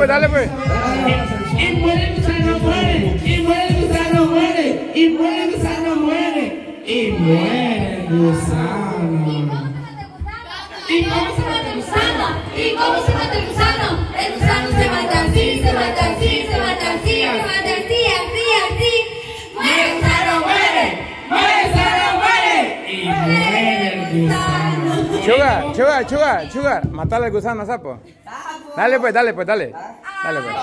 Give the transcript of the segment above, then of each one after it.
pues, dale pues. Y muere el gusano, muere. Y muere el gusano, muere. Y muere el gusano, muere. Y muere el gusano. ¿Y cómo se mata el gusano? ¿Y cómo se mata el gusano? El gusano se mata así, se mata así, se mata así, se mata así, así, así. ¡Muere el gusano, muere! ¡Muere el gusano, muere! Y muere el gusano. Chuga, chuga, chuga, chuga. Matale al gusano, sapo. Dale pues, dale pues, dale. Dale pues.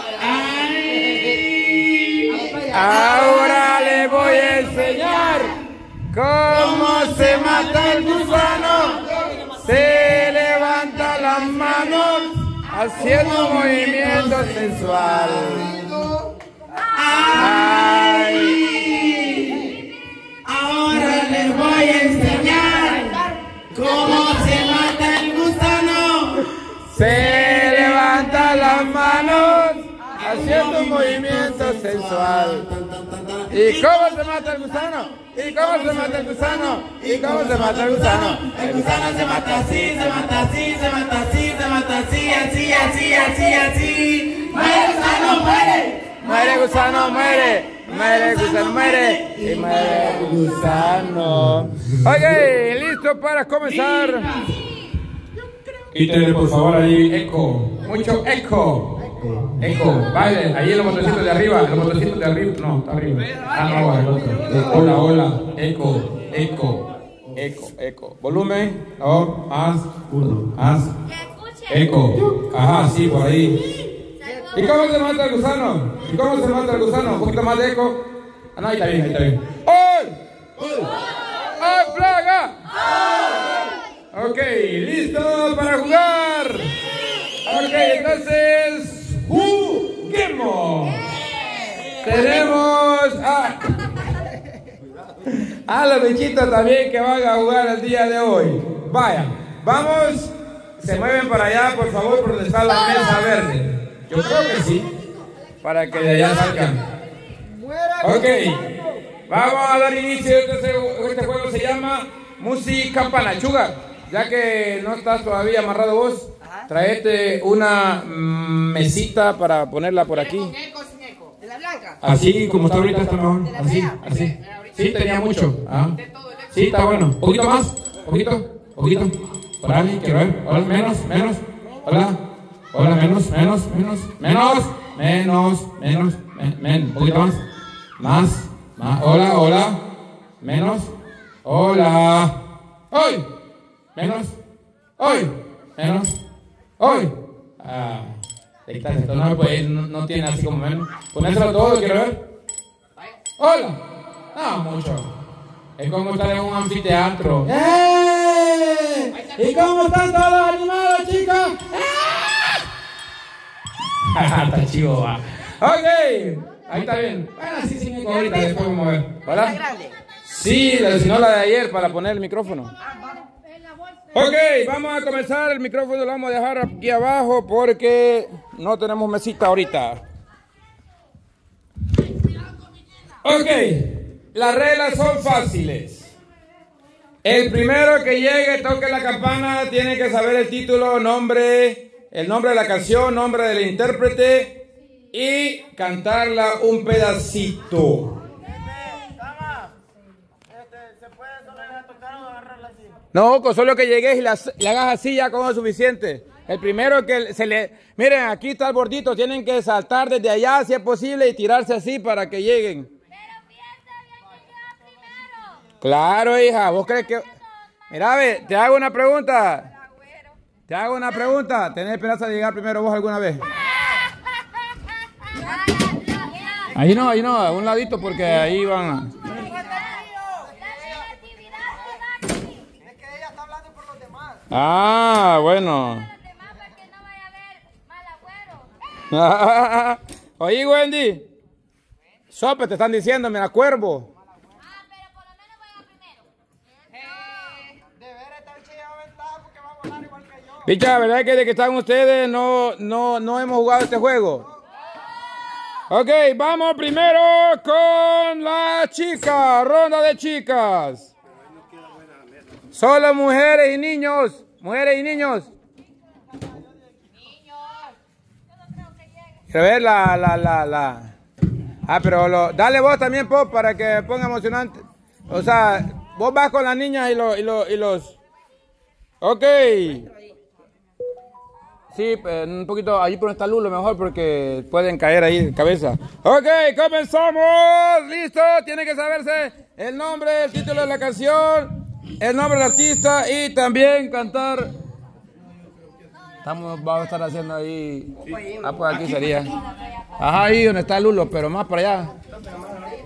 Ahora le voy a enseñar cómo se mata el gusano. Se levanta las manos haciendo movimiento sensual. Ay. Ahora les voy a enseñar cómo se mata el gusano. Se las manos haciendo un movimiento sensual. ¿Y cómo se mata el gusano? ¿Y cómo se mata el gusano? ¿Y cómo se mata el gusano? El gusano se mata así, se mata así, se mata así, se mata así, así, así, así, así. ¡Muere gusano, muere! Muere gusano, muere. Muere gusano, muere. Y muere gusano. Ok, listo para comenzar. Quítale por favor ahí eco. Mucho eco. Eco. Vale, ahí en los motorcitos de arriba. Los motorcitos de arriba. No, está arriba. Ah, no, el otro. Hola, hola. Eco. Eco. Eco, eco. Volumen. Oh, más. Uno. Más. Escuche. Eco. Ajá, sí, por ahí. ¿Y cómo se mata el gusano? ¿Y cómo se mata el gusano? Un poquito más de eco. Ah, no, ahí está bien, ahí está bien. ¡Hoy! ¡Hoy, plaga! Ok, listo para jugar. Ok, entonces, juguemos. Tenemos a, a los bichitos también que van a jugar el día de hoy. Vaya, vamos. Se mueven para allá, por favor, por donde está la mesa verde. Yo creo que sí. Para que de allá salgan. Ok. Vamos a dar inicio. Este, este juego se llama Música Panachuga. Ya que no estás todavía amarrado vos, traete una mesita para ponerla por aquí. eco, sin eco. ¿De la blanca? Así como está ahorita está mejor. Así, así. Sí, tenía mucho. Ah. Sí, está bueno. Poquito más. Poquito. Poquito. Por ahí, quiero ver. Hola, menos, menos. Hola. Hola, menos, menos, menos. Menos, menos, menos. Men, men. Poquito más. Más. Más. Hola, hola. Menos. Hola. Hoy. Menos. Hoy. Menos. Hoy. Ah. Ahí está, esto no, pues, no, no tiene así como menos. Ponéselo todo, quiero ver. Hola. No, mucho. Es como estar en un anfiteatro. ¡Eh! ¿Y cómo están todos animados, chicos? ¡Eh! está chivo, va. Ok. Ahí está bien. Bueno, así sin eco ahorita, después vamos a ver. ¿Hola? Sí, la- si no la de ayer para poner el micrófono. Ok, vamos a comenzar. El micrófono lo vamos a dejar aquí abajo porque no tenemos mesita ahorita. Ok, las reglas son fáciles. El primero que llegue, toque la campana, tiene que saber el título, nombre, el nombre de la canción, nombre del intérprete y cantarla un pedacito. No, con solo que llegues y le hagas así ya con es suficiente. El primero que se le... Miren, aquí está el bordito, tienen que saltar desde allá si es posible y tirarse así para que lleguen. Pero piensa bien llega primero. Claro, hija, vos crees que... Mira, ve, te hago una pregunta. Te hago una pregunta. ¿Tenés esperanza de llegar primero vos alguna vez? Ahí no, ahí no, a un ladito porque ahí van a... Ah, bueno. Oye, Wendy. Sope, te están diciendo, mira, cuervo. Picha, ¿verdad que de que están ustedes no, no, no hemos jugado este juego? Ok, vamos primero con la chica, ronda de chicas. Solo mujeres y niños, mujeres y niños. Rever la, la, la, la. Ah, pero lo, dale vos también, Pop, para que ponga emocionante. O sea, vos vas con las niñas y, los y, los y los... Ok. Sí, eh, un poquito allí por donde está Lulo mejor porque pueden caer ahí de cabeza. Ok, comenzamos. Listo, tiene que saberse el nombre, el título de la canción, el nombre del artista y también cantar. Estamos, vamos a estar haciendo ahí. Ah, pues aquí sería. Ajá, ahí donde está Lulo, pero más para allá.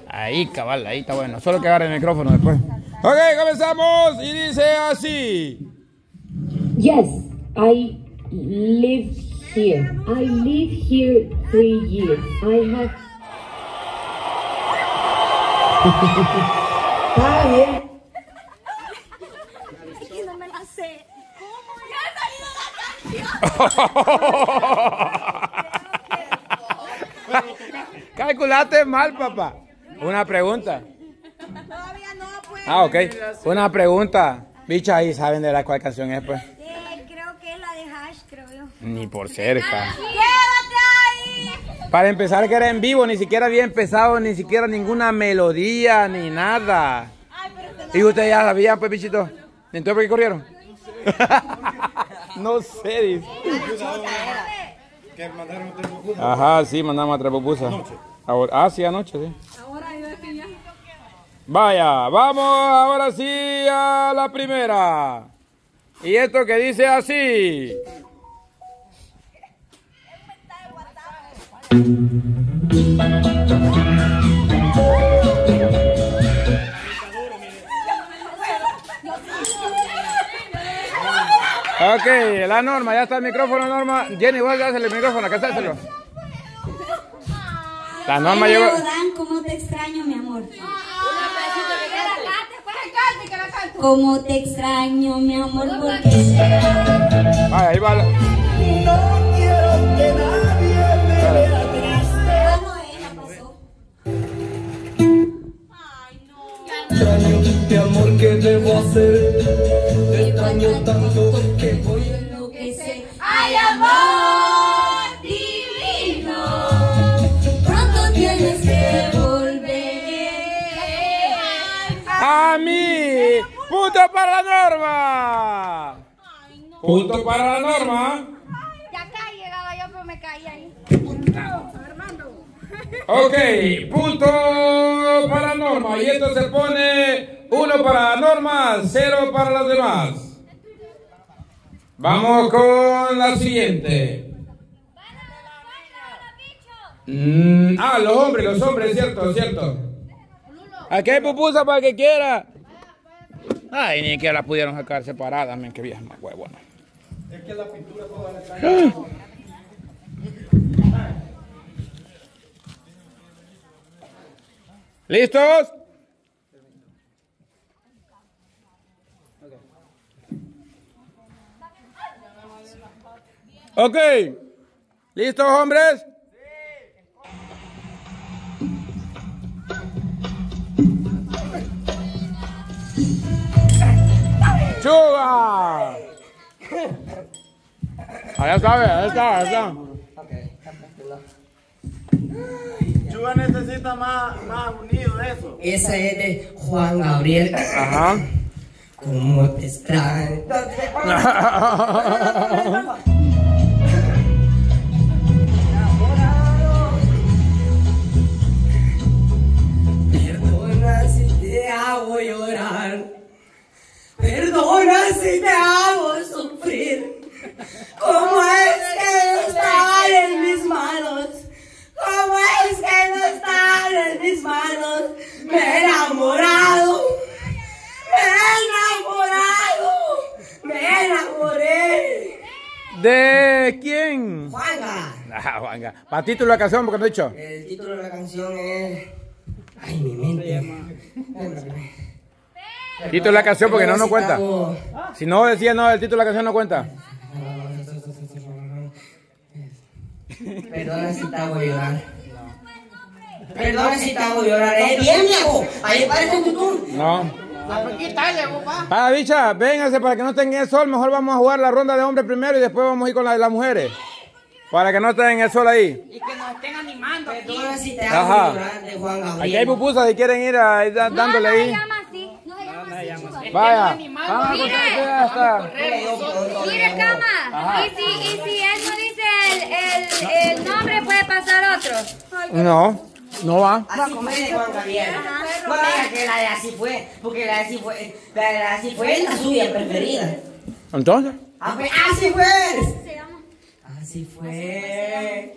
Ahí, cabal, ahí está bueno. Solo que agarre el micrófono después. Ok, comenzamos y dice así. Yes, I live here. I live here three years. I have. Está bien. Sé. ¿Cómo? Ya ha salido la canción. Calculaste mal, papá. Una pregunta. Todavía no, pues. Ah, ok. Una pregunta. Bicha, ahí saben de la cuál canción es, pues. Eh, creo que es la de Hash, creo yo. Ni por cerca. ¡Quédate ahí! Para empezar, que era en vivo, ni siquiera había empezado, ni siquiera ninguna melodía, ni nada. Y ustedes ya sabían, pues, bichito. Entonces, ¿por qué corrieron? No sé, dice. Ajá, sí, mandamos a tres pupusas. Ahora- Ah, sí, anoche, sí. Vaya, vamos ahora sí a la primera. Y esto que dice así. Ok, la norma, ya está el micrófono, norma. Jenny, vos ya el micrófono, acá está La norma Ay, llegó. Dan, ¿cómo te extraño, mi amor? ¿Cómo te extraño, mi amor? Porque Ay, ahí va. la- no, ella pasó. Mi amor, ¿qué debo hacer? Extraño tanto que voy a enloquecer. ¡Ay, amor divino! Pronto tienes que volver. A mí. Punto para la norma. Punto para la norma. Ya acá llegaba yo, pero me caí ahí. Ok, punto para Norma. Y esto se pone uno para Norma, cero para los demás. Vamos con la siguiente. Mm, ah, los hombres, los hombres, cierto, cierto. Aquí hay pupusa para el que quiera. Ay, ni que la pudieron sacar separada, men, que vieja más huevona. ¿Listos? Ok. ¿Listos, hombres? ¡Chuga! Allá está, allá está, allá está. Chuga necesita más, más unido eso. Esa es de Juan Gabriel. Ajá. ¿Cómo te extraño? Ah, Juanga. Para título de la canción, porque no he dicho. El título de la canción es. Ay, mi mente. Título de la canción, porque no, no cuenta. Si no decía no, el título de la canción no cuenta. Perdona si te hago llorar. Perdona si te hago llorar. ¡Eh, bien, viejo! Ahí parece un tutún. No. Ah, bicha, véngase para que no tenga el sol. Mejor vamos a jugar la ronda de hombres primero y después vamos a ir con la de las mujeres. Para que no estén en el sol ahí. Y que nos estén animando si te Ajá. hago llorar de Juan Gabriel. Aquí hay pupusas si quieren ir a, da- dándole no, no se ahí. llama así. No se llama así, Chuba. Vaya. pues, ya está. Mire, cama. Y si, y si él no dice el, el, el nombre, puede pasar otro. No, no va. Así fue de Juan Gabriel. No que la de así fue, porque la de así fue, la de así fue es la suya preferida. Entonces. Ah, pues, así fue. Llama. Así fue.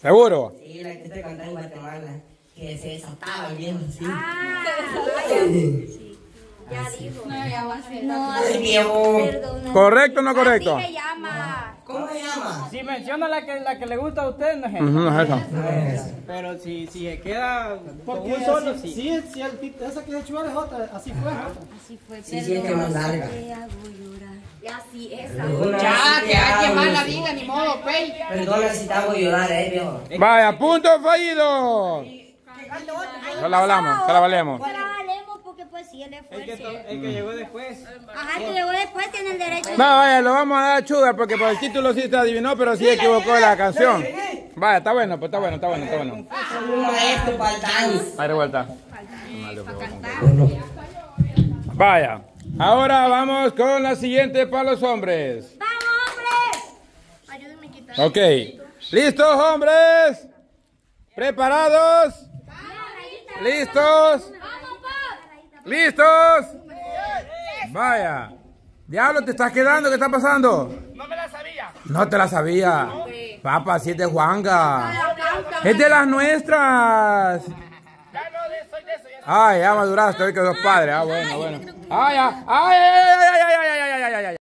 ¿Seguro? Sí, la que te cantaba en Guatemala. Que se desataba el viejo así. Ah, ya dijo. No, ya va a ser. No, El viejo. perdona. ¿Correcto o no correcto? Así se llama. ¿Cómo se llama? Si menciona la que, la que le gusta a usted, no es Ujú, no es eso. Pero si, si se queda con Porque un solo, así- sí. sí, sí, el esa que se echó es otra, así fue. Así fue, Sí, sí, es que más larga. Te hago llorar. Así es. Ya, te que alguien hago- más la diga, ni modo, pey. Perdona si te hago llorar, eh, viejo. Vaya, punto fallido. Se la hablamos, se la valemos. Se la valemos porque pues sí, el esfuerzo. El que llegó después. Ajá, que llegó después tiene el derecho. No, vaya, lo vamos a dar a Sugar porque por el título sí se adivinó, pero sí equivocó la canción. Vaya, está bueno, pues está bueno, está bueno, está bueno. Soy un maestro para el dance. Ahí de vuelta. Vaya, ahora vamos con la siguiente para los hombres. ¡Vamos, hombres! Ayúdenme a quitar. Ok. ¿Listos, hombres? ¿Preparados? ¿Listos? ¿Listos? Vaya. Diablo, ¿te estás quedando? ¿Qué está pasando? No me la sabía. No te la sabía. Papá, si es de Juanga. Es de las nuestras. Ah, ya maduraste, hoy que sos padre. Ah, bueno, bueno. Ah, ay, ay, Ay, ay, ay, ay, ay, ay, ay, ay, ay.